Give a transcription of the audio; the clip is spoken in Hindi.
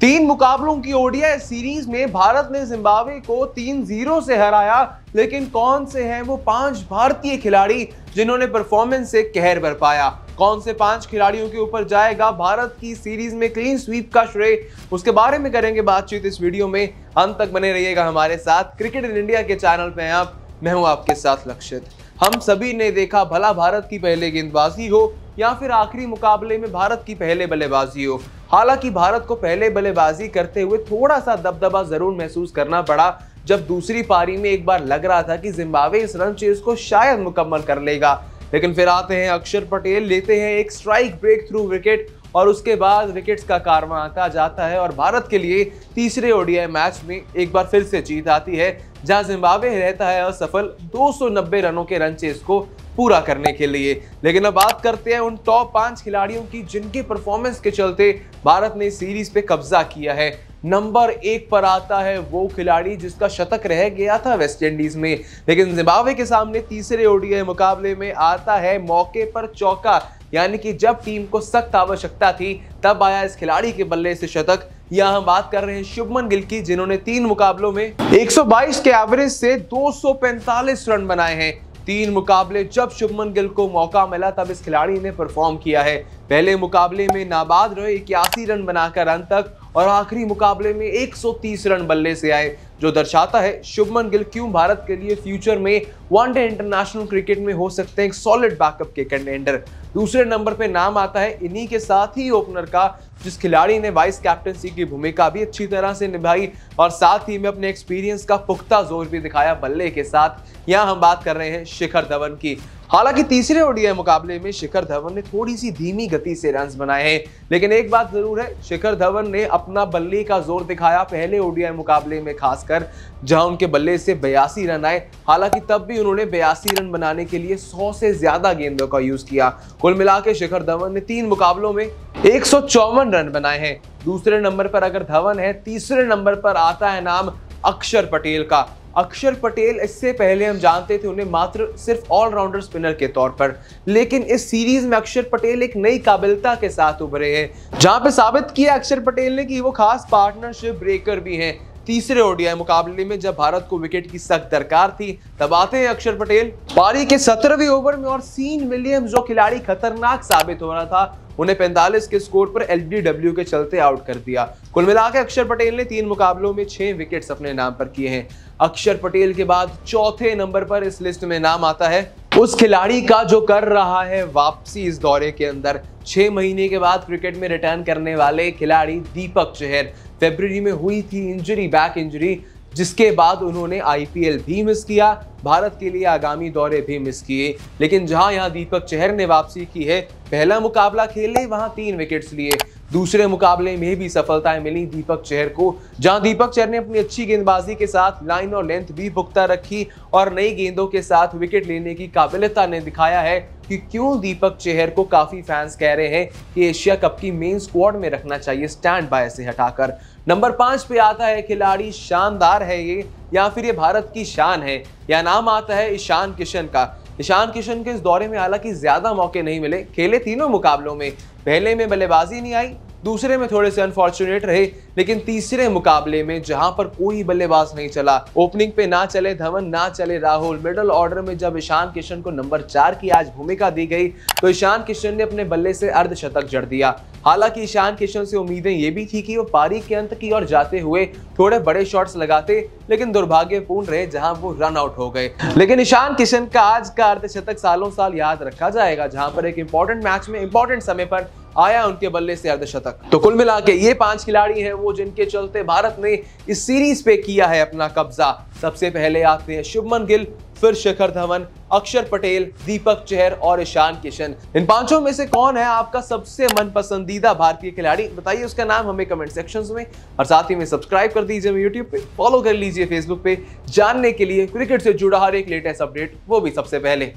तीन मुकाबलों की ओडीआई सीरीज़ में भारत ने जिम्बाब्वे को तीन ज़ीरो से हराया, लेकिन कौन से हैं वो पाँच भारतीय खिलाड़ी जिन्होंने परफॉर्मेंस से कहर बरपाया? कौन से पाँच खिलाड़ियों के ऊपर जाएगा भारत की सीरीज़ में क्लीन स्वीप का श्रेय? उसके बारे में करेंगे बातचीत इस वीडियो में। अंत तक बने रहिएगा हमारे साथ। क्रिकेट इन इंडिया के चैनल पे आप। मैं हूँ आपके साथ लक्षित। हम सभी ने देखा, भला भारत की पहले गेंदबाजी हो या फिर आखिरी मुकाबले में भारत की पहले बल्लेबाजी हो। हालाँकि भारत को पहले बल्लेबाजी करते हुए थोड़ा सा दबदबा ज़रूर महसूस करना पड़ा, जब दूसरी पारी में एक बार लग रहा था कि जिम्बाब्वे इस रन चेज को शायद मुकम्मल कर लेगा। लेकिन फिर आते हैं अक्षर पटेल, लेते हैं एक स्ट्राइक ब्रेक थ्रू विकेट और उसके बाद विकेट्स का कारवा आता जाता है और भारत के लिए तीसरे ओडीआई मैच में एक बार फिर से जीत आती है, जहाँ जिम्बाब्वे रहता है असफल 290 रनों के रन चेस को पूरा करने के लिए। लेकिन अब बात करते हैं उन टॉप पाँच खिलाड़ियों की जिनके परफॉर्मेंस के चलते भारत ने सीरीज़ पे कब्जा किया है। नंबर एक पर आता है वो खिलाड़ी जिसका शतक रह गया था वेस्ट इंडीज में। लेकिन जिम्बाब्वे के सामने तीसरे ओडीआई मुकाबले में आता है मौके पर चौका। यानी कि जब टीम को सख्त आवश्यकता थी, तब आया इस खिलाड़ी के बल्ले से शतक। यहाँ हम बात कर रहे हैं शुभमन गिल की, जिन्होंने तीन मुकाबलों में 122 के एवरेज से 245 रन बनाए हैं। तीन मुकाबले जब शुभमन गिल को मौका मिला, तब इस खिलाड़ी ने परफॉर्म किया है। पहले मुकाबले में नाबाद रहे, इक्यासी रन बनाकर अंत तक, और आखिरी मुकाबले में 130 रन बल्ले से आए, जो दर्शाता है शुभमन गिल क्यों भारत के लिए फ्यूचर में वनडे इंटरनेशनल क्रिकेट में हो सकते हैं एक सॉलिड बैकअप के कंटेंडर दूसरे नंबर पे नाम आता है इन्हीं के साथ ही ओपनर का, जिस खिलाड़ी ने वाइस कैप्टनसी की भूमिका भी अच्छी तरह से निभाई, और साथ ही में अपने एक्सपीरियंस का पुख्ता ज़ोर भी दिखाया बल्ले के साथ। यहाँ हम बात कर रहे हैं शिखर धवन की। हालाँकि तीसरे ओडीआई मुकाबले में शिखर धवन ने थोड़ी सी धीमी गति से रन बनाए हैं। लेकिन एक बात ज़रूर है, शिखर धवन ने अपना बल्ले का ज़ोर दिखाया पहले ओडीआई मुकाबले में खासकर, जहाँ उनके बल्ले से बयासी रन आए। हालाँकि तब भी उन्होंने बयासी रन बनाने के लिए सौ से ज़्यादा गेंदों का यूज़ किया। कुल मिलाकर शिखर धवन ने तीन मुकाबलों में एक सौ चौवन रन बनाए हैं। दूसरे नंबर पर अगर धवन है, तीसरे नंबर पर आता है नाम अक्षर पटेल का। अक्षर पटेल, इससे पहले हम जानते थे उन्हें मात्र सिर्फ़ ऑलराउंडर स्पिनर के तौर पर। लेकिन इस सीरीज़ में अक्षर पटेल एक नई काबिलता के साथ उभरे हैं, जहाँ पे साबित किया अक्षर पटेल ने कि वो खास पार्टनरशिप ब्रेकर भी हैं। तीसरे ओडीआई मुकाबले में जब भारत को विकेट की सख्त दरकार थी, तब आते हैं अक्षर पटेल। पारी के सत्रहवें ओवर में और सीन विलियम्स, जो खिलाड़ी खतरनाक साबित हो रहा था, उन्हें 45 के स्कोर पर एलबीडब्ल्यू के चलते आउट कर दिया। कुल मिलाकर अक्षर पटेल ने तीन मुकाबलों में छह विकेट्स अपने नाम पर किए हैं। अक्षर पटेल के बाद चौथे नंबर पर इस लिस्ट में नाम आता है। उस खिलाड़ी का जो कर रहा है वापसी इस दौरे के अंदर। छह महीने के बाद क्रिकेट में रिटर्न करने वाले खिलाड़ी दीपक चहर। फेब्रवरी में हुई थी इंजरी बैक इंजरी जिसके बाद उन्होंने आईपीएल भी मिस किया, भारत के लिए आगामी दौरे भी मिस किए। लेकिन जहाँ यहाँ दीपक चहर ने वापसी की है, पहला मुकाबला खेले, वहाँ तीन विकेट्स लिए। दूसरे मुकाबले में भी सफलताएँ मिली दीपक चहर को, जहाँ दीपक चहर ने अपनी अच्छी गेंदबाजी के साथ लाइन और लेंथ भी पुख्ता रखी, और नई गेंदों के साथ विकेट लेने की काबिलियता ने दिखाया है। कि क्यों दीपक चेहर को काफ़ी फैंस कह रहे हैं कि एशिया कप की मेन स्क्वाड में रखना चाहिए स्टैंड बाय से हटाकर। नंबर पाँच पे आता है खिलाड़ी शानदार है ये, या फिर ये भारत की शान है? या नाम आता है ईशान किशन का। ईशान किशन के इस दौरे में हालाँकि ज़्यादा मौके नहीं मिले, खेले तीनों मुकाबलों में। पहले में बल्लेबाजी नहीं आई दूसरे में थोड़े से अनफॉर्चुनेट रहे, लेकिन तीसरे मुकाबले में जहाँ पर कोई बल्लेबाज नहीं चला ओपनिंग पे ना चले, धवन ना चले, राहुल मिडल ऑर्डर में जब ईशान किशन को नंबर चार की आज भूमिका दी गई तो ईशान किशन ने अपने बल्ले से अर्धशतक जड़ दिया। हालाँकि ईशान किशन से उम्मीदें ये भी थी कि वो पारी के अंत की ओर जाते हुए थोड़े बड़े शॉट्स लगाते, लेकिन दुर्भाग्यपूर्ण रहे जहाँ वो रन आउट हो गए। लेकिन ईशान किशन का आज का अर्धशतक सालों साल याद रखा जाएगा, जहाँ पर एक इंपॉर्टेंट मैच में इंपॉर्टेंट समय पर आया उनके बल्ले से अर्धशतक। तो कुल मिला के ये पाँच खिलाड़ी हैं वो जिनके चलते भारत ने इस सीरीज़ पे किया है अपना कब्जा। सबसे पहले आते हैं शुभमन गिल, फिर शिखर धवन, अक्षर पटेल, दीपक चहर और ईशान किशन। इन पाँचों में से कौन है आपका सबसे मन पसंदीदा भारतीय खिलाड़ी? बताइए उसका नाम हमें कमेंट सेक्शन में। और साथ ही में सब्सक्राइब कर दीजिए यूट्यूब पे फॉलो कर लीजिए फेसबुक पे। जानने के लिए क्रिकेट से जुड़ा हर एक लेटेस्ट अपडेट वो भी सबसे पहले।